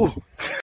Ooh.